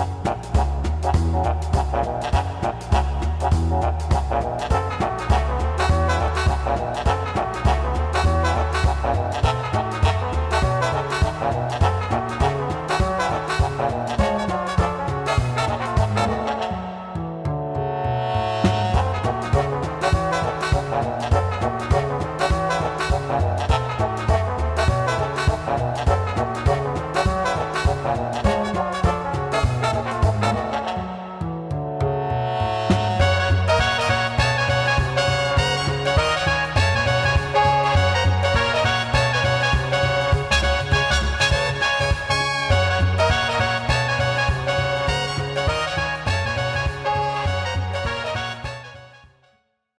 Bye.